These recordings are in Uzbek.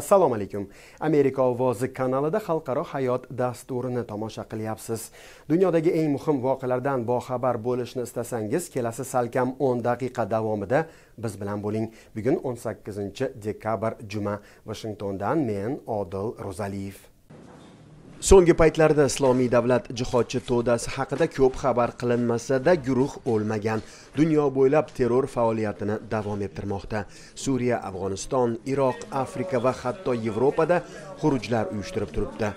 assalomu alaykum. Amerika ovozi kanalida xalqaro hayot dasturini tomosha qilyapsiz. Dunyodagi eng muhim voqealardan boxabar bo'lishni istasangiz kelasi salkam 10 daqiqa davomida biz bilan bo'ling. Bugun 18 dekabr juma. Vashingtondan men odil ro'zaliyev. So'nggi paytlarda islomiy davlat jihodchi to'dasi haqida ko'p xabar qilinmasada guruh o'lmagan. Dunyo bo'ylab terror faoliyatini davom ettirmoqda. Suriya afg'oniston iroq afrika va hatto yevropada xurujlar uyushtirib turibdi.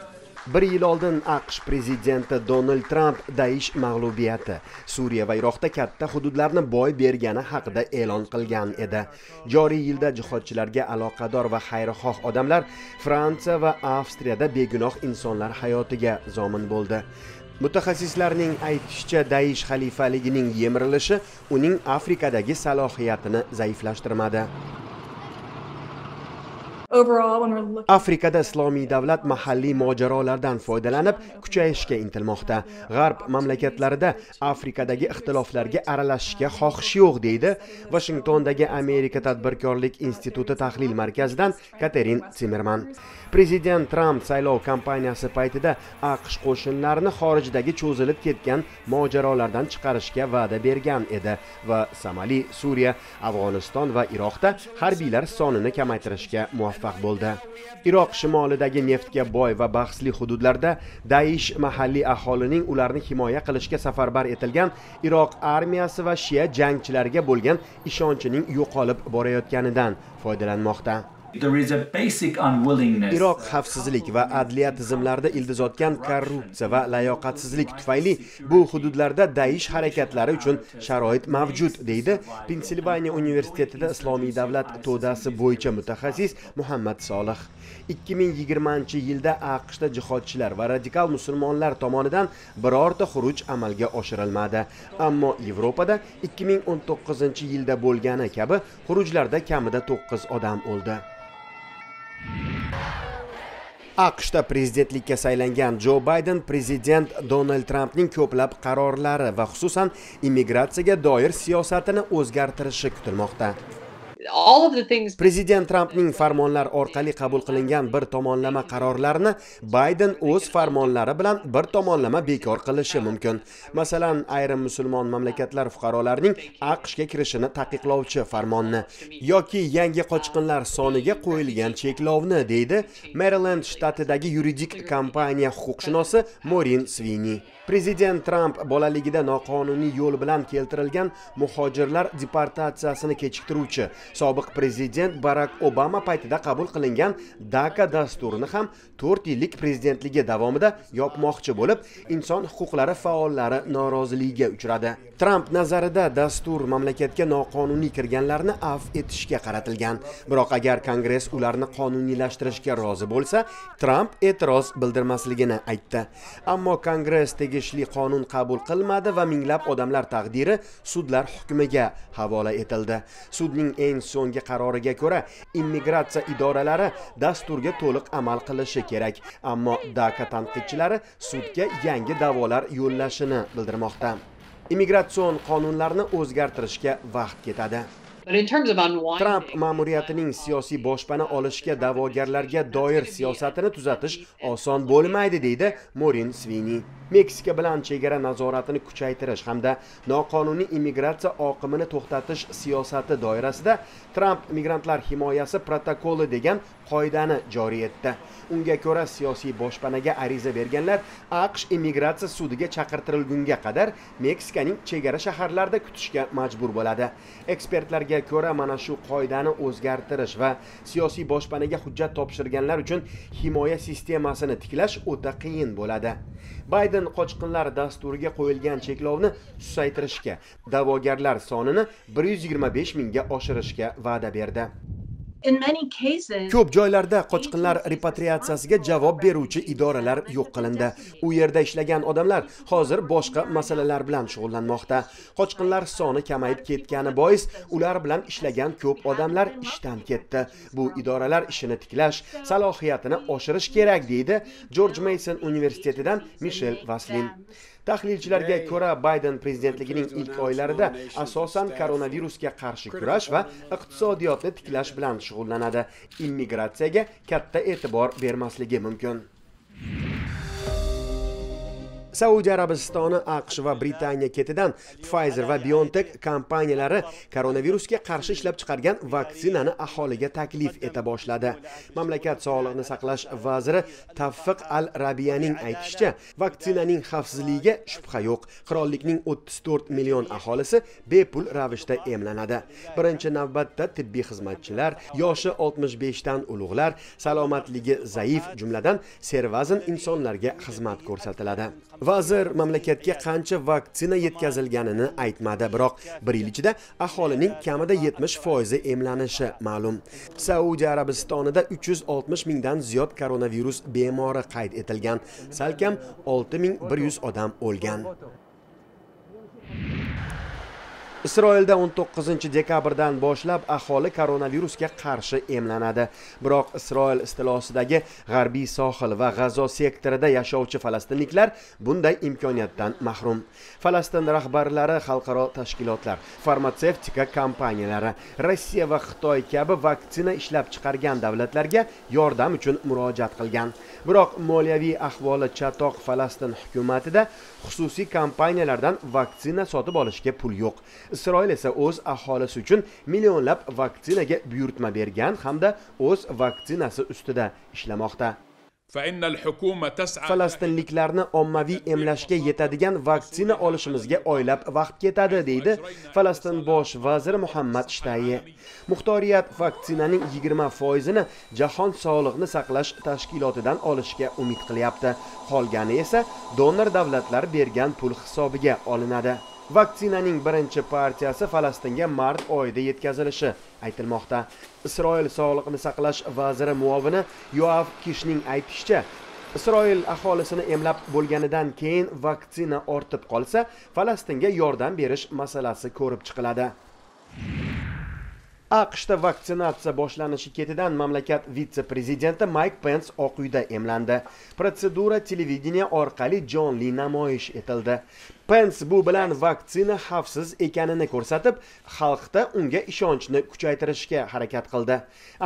Bir yil oldin aqsh prezidenti donald tramp daish mag'lubiyati. Suriya va iroqda katta hududlarni boy bergani haqida e'lon qilgan edi. Joriy yilda jihodchilarga aloqador va xayrixoh odamlar fransiya va avstriyada begunoh insonlar hayotiga zomin bo'ldi. Mutaxassislarning aytishicha daish xalifaligining yemirilishi uning afrikadagi salohiyatini zaiflashtirmadi. Afrikada islomiy davlat mahalliy mojarolardan foydalanib kuchayishga intilmoqda. g'arb mamlakatlarida afrikadagi ixtiloflarga aralashishga xohish yo'q deydi vashingtondagi amerika tadbirkorlik instituti tahlil markazidan katerin simerman prezident tramp saylov kampaniyasi paytida aqsh qo'shinlarini xorijdagi cho'zilib ketgan mojarolardan chiqarishga va'da bergan edi va somali suriya afg'oniston va iroqda harbiylar sonini kamaytirishga muvaffaq bo'ldi. Iroq shimolidagi neftga boy va bahsli hududlarda daish mahalliy aholining ularni himoya qilishga safarbar etilgan iroq armiyasi va shia jangchilariga bo'lgan ishonchining yo'qolib borayotganidan foydalanmoqda. Iroq xavfsizlik va adliya tizimlarida ildiz otgan korrupsiya va layoqatsizlik tufayli bu hududlarda daish harakatlari uchun sharoit mavjud deydi pensilvaniya universitetida islomiy davlat to'dasi bo'yicha mutaxassis muhammad solih. 2020 yilda aqshda jihodchilar va radikal musulmonlar tomonidan birorta xuruj amalga oshirilmadi. Ammo yevropada 2019 yilda bo'lgani kabi xurujlarda kamida 9 odam o'ldi. Aqshda prezidentlikka saylangan jo bayden prezident donald trampning ko'plab qarorlari va xususan immigratsiyaga doir siyosatini o'zgartirishi kutilmoqda. Prezident trampning farmonlar orqali qabul qilingan bir tomonlama qarorlarni bayden o'z farmonlari bilan bir tomonlama bekor qilishi mumkin. Masalan ayrim musulmon mamlakatlar fuqarolarining aqshga kirishini taqiqlovchi farmonni yoki yangi qochqinlar soniga qo'yilgan cheklovni deydi merilend shtatidagi yuridik kompaniya huquqshunosi morin svini prezident tramp bolaligida noqonuniy yo'l bilan keltirilgan muhojirlar deportatsiyasini kechiktiruvchi. Sobiq prezident barak obama paytida qabul qilingan daka dasturini ham to'rt yillik prezidentligi davomida yopmoqchi bo'lib inson huquqlari faollari noroziligiga uchradi. Tramp nazarida dastur mamlakatga noqonuniy kirganlarni afv etishga qaratilgan. Biroq agar kongress ularni qonuniylashtirishga rozi bo'lsa tramp e'tiroz bildirmasligini aytdi. Ammo kongress tegishli qonun qabul qilmadi va minglab odamlar taqdiri sudlar hukmiga havola etildi. Sudning eng so'nggi qaroriga ko'ra immigratsiya idoralari dasturga to'liq amal qilishi kerak ammo daka tanqidchilari sudga yangi da'volar yo'llashini bildirmoqda. Immigratsion qonunlarni o'zgartirishga vaqt ketadi. Tramp ma'muriyatining siyosiy boshpana olishga da'vogarlarga doir siyosatini tuzatish oson bo'lmaydi deydi morin svini meksika bilan chegara nazoratini kuchaytirish hamda noqonuniy immigratsiya oqimini to'xtatish siyosati doirasida tramp migrantlar himoyasi protokoli degan qoidani joriy etdi. Unga ko'ra siyosiy boshpanaga ariza berganlar aqsh immigratsiya sudiga chaqirtirilgunga qadar meksikaning chegara shaharlarida kutishga majbur bo'ladi. Ekspertlarga ko'ra mana shu qoidani o'zgartirish va siyosiy boshpanaga hujjat topshirganlar uchun himoya sistemasini tiklash o'ta qiyin bo'ladi. Bayden qochqinlar dasturiga qo'yilgan cheklovni susaytirishga da'vogarlar sonini 125 mingga oshirishga va'da berdi. Ko'p joylarda qochqinlar repatriatsiyasiga javob beruvchi idoralar yo'q qilindi. u yerda ishlagan odamlar hozir boshqa masalalar bilan shug'ullanmoqda. Qochqinlar soni kamayib ketgani bois ular bilan ishlagan ko'p odamlar ishdan ketdi. Bu idoralar ishini tiklash salohiyatini oshirish kerak deydi jorj meyson universitetidan mishel vaslin tahlilchilarga ko'ra bayden prezidentligining ilk oylarida asosan koronavirusga qarshi kurash va iqtisodiyotni tiklash bilan shug'ullanadi. Immigratsiyaga katta e'tibor bermasligi mumkin saudiya arabistoni aqsh va britaniya ketidan pfizer va biontech kompaniyalari koronavirusga qarshi ishlab chiqargan vaksinani aholiga taklif eta boshladi. Mamlakat sog'liqni saqlash vaziri tavfiq al rabiyaning aytishicha vaksinaning xavfsizligiga shubha yo'q. Qirollikning 34 million aholisi bepul ravishda emlanadi. Birinchi navbatda tibbiy xizmatchilar yoshi 65 dan ulug'lar salomatligi zaif jumladan servazn insonlarga xizmat ko'rsatiladi. Vazir mamlakatga qancha vaksina yetkazilganini aytmadi biroq bir yil ichida aholining kamida 70 foizi emlanishi ma'lum. Saudiya arabistonida 360 mingdan ziyod koronavirus bemori qayd etilgan. Salkam 6100 odam o'lgan. Isroilda 19 dekabrdan boshlab aholi koronavirusga qarshi emlanadi. Biroq isroil istilosidagi g'arbiy sohil va g'azo sektorida yashovchi falastinliklar bunday imkoniyatdan mahrum. Falastin rahbarlari xalqaro tashkilotlar farmatsevtika kompaniyalari rossiya va xitoy kabi vaksina ishlab chiqargan davlatlarga yordam uchun murojaat qilgan. Biroq moliyaviy ahvoli chatoq falastin hukumatida xususiy kompaniyalardan vaksina sotib olishga pul yo'q. Isroil esa o'z aholisi uchun millionlab vaksinaga buyurtma bergan hamda o'z vaksinasi ustida ishlamoqda. falastinliklarni ommaviy emlashga yetadigan vaksina olishimizga oylab vaqt ketadi deydi falastin bosh vaziri muhammad shtayi muxtoriyat vaksinaning 20 foizini jahon sog'liqni saqlash tashkilotidan olishga umid qilyapti. Qolgani esa donor davlatlar bergan pul hisobiga olinadi vaksinaning birinchi partiyasi falastinga mart oyida yetkazilishi aytilmoqda. Isroil sog'liqni saqlash vaziri muovini yoav kishning aytishicha isroil aholisini emlab bo'lganidan keyin vaksina ortib qolsa falastinga yordam berish masalasi ko'rib chiqiladi. Aqshda vaksinatsiya boshlanishi ketidan mamlakat vitse prezidenti mayk pens oq uyda emlandi. Protsedura televideniya orqali jonli namoyish etildi. Pens bu bilan vaksina xavfsiz ekanini ko'rsatib xalqda unga ishonchni kuchaytirishga harakat qildi.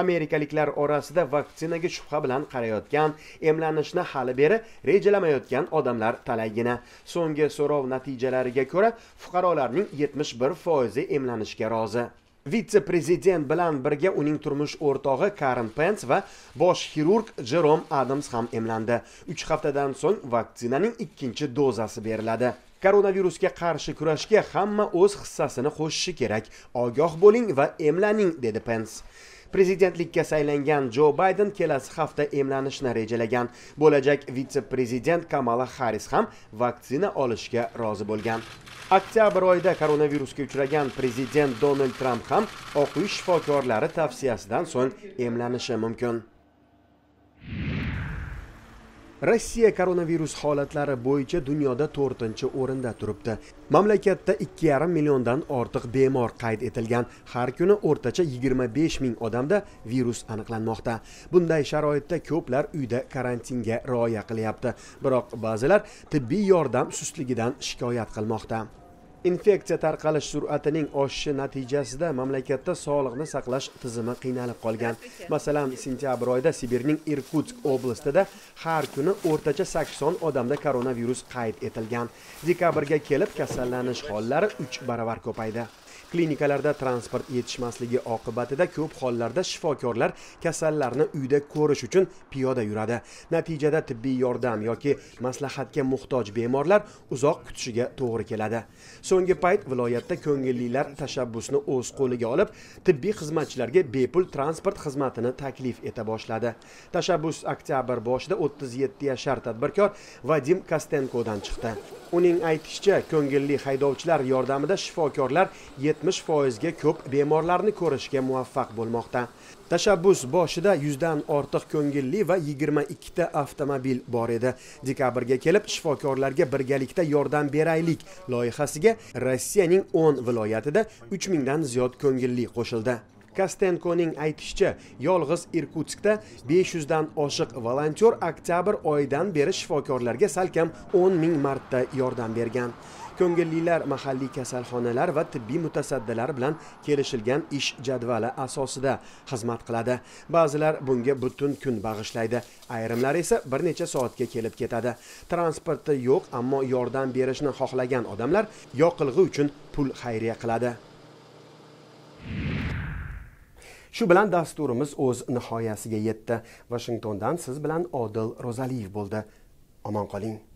Amerikaliklar orasida vaksinaga shubha bilan qarayotgan emlanishni hali beri rejalamayotgan odamlar talaygina. So'nggi so'rov natijalariga ko'ra fuqarolarning 71 foizi emlanishga rozi. Vitse prezident bilan birga uning turmush o'rtog'i karin pens va bosh xirurg jerom adams ham emlandi. Uch haftadan so'ng vaksinaning ikkinchi dozasi beriladi. Koronavirusga qarshi kurashga hamma o'z hissasini qo'shishi kerak. Ogoh bo'ling va emlaning dedi pens prezidentlikka saylangan jo bayden kelasi hafta emlanishni rejalagan. Bo'lajak vitse prezident kamala harris ham vaksina olishga rozi bo'lgan. Oktyabr oyida koronavirusga uchragan prezident donald tramp ham oq uy shifokorlari tavsiyasidan so'ng emlanishi mumkin. Rossiya koronavirus holatlari bo'yicha dunyoda to'rtinchi o'rinda turibdi. Mamlakatda ikki yarim milliondan ortiq bemor qayd etilgan. Har kuni o'rtacha yigirma besh ming odamda virus aniqlanmoqda. Bunday sharoitda ko'plar uyda karantinga rioya qilyapti. Biroq ba'zilar tibbiy yordam sustligidan shikoyat qilmoqda. Infeksiya tarqalish sur'atining oshishi natijasida mamlakatda sog'liqni saqlash tizimi qiynalib qolgan. Masalan sentyabr oyida sibirning irkutsk oblastida har kuni o'rtacha sakson odamda koronavirus qayd etilgan. Dekabrga kelib kasallanish hollari uch baravar ko'paydi. Klinikalarda transport yetishmasligi oqibatida ko'p hollarda shifokorlar kasallarni uyda ko'rish uchun piyoda yuradi. Natijada tibbiy yordam yoki maslahatga muhtoj bemorlar uzoq kutishiga to'g'ri keladi. So'nggi payt viloyatda ko'ngillilar tashabbusni o'z qo'liga olib tibbiy xizmatchilarga bepul transport xizmatini taklif eta boshladi. Tashabbus oktyabr boshida 37 yashar tadbirkor vadim kostenkodan chiqdi. Uning aytishicha ko'ngilli haydovchilar yordamida shifokorlar 70 foizga ko'p bemorlarni ko'rishga muvaffaq bo'lmoqda. Tashabbus boshida yuzdan ortiq ko'ngilli va 22 ta avtomobil bor edi. Dekabrga kelib shifokorlarga birgalikda yordam beraylik loyihasiga rossiyaning 10 viloyatida 3000 dan ziyod ko'ngilli qo'shildi. Kostenkoning aytishicha yolg'iz irkutskda 500 dan oshiq volontyor oktyabr oyidan beri shifokorlarga salkam 10 ming marta yordam bergan. Ko'ngillilar mahalliy kasalxonalar va tibbiy mutasaddilar bilan kelishilgan ish jadvali asosida xizmat qiladi. Ba'zilar bunga butun kun bag'ishlaydi. Ayrimlar esa bir necha soatga kelib ketadi. Transporti yo'q ammo yordam berishni xohlagan odamlar yoqilg'i uchun pul xayriya qiladi. Shu bilan dasturimiz o'z nihoyasiga yetdi. Vashingtondan siz bilan odil ro'zaliyev bo'ldi. Omon qoling.